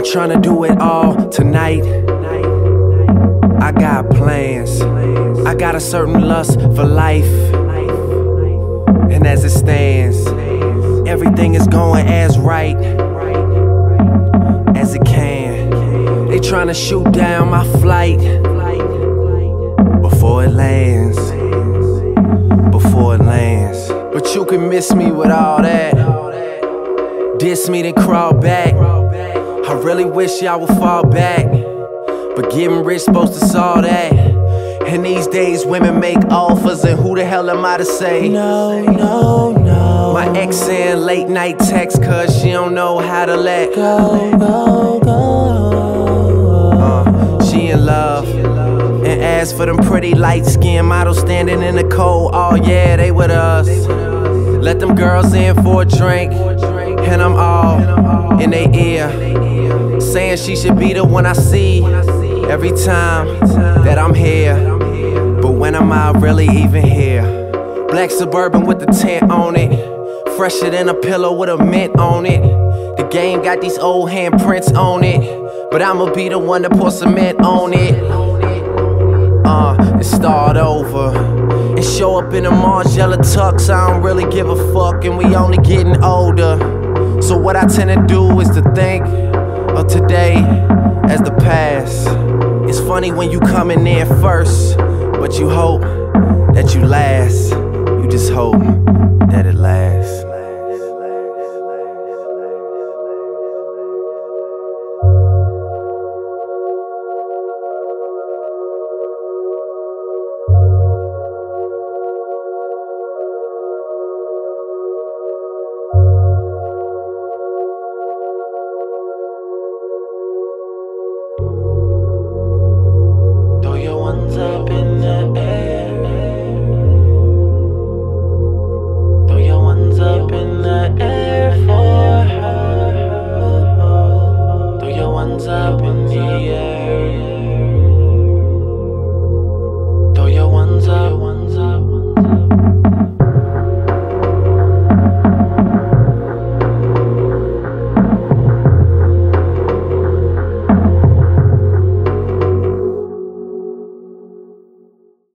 I'm trying to do it all tonight. I got plans. I got a certain lust for life. And as it stands, everything is going as right as it can. They trying to shoot down my flight before it lands. Before it lands. But you can miss me with all that. Diss me, then crawl back. I really wish y'all would fall back. But getting rich supposed to solve that. And these days women make offers, and who the hell am I to say? No, no, no. My ex saying late night text, cause she don't know how to let Go, go, go. Uh, she in love. And as for them pretty light skinned models standing in the cold, oh yeah, they with us. Let them girls in for a drink, and I'm all in their ear. Saying she should be the one I see every time that I'm here. But when am I really even here? Black Suburban with the tent on it. Fresher than a pillow with a mint on it. The game got these old handprints on it. But I'ma be the one to pour cement on it. Uh, and start over. And show up in a Margiela tux. I don't really give a fuck, and we only getting older. So, what I tend to do is to think of today as the past. It's funny when you come in there first, but you hope that you last. You just hope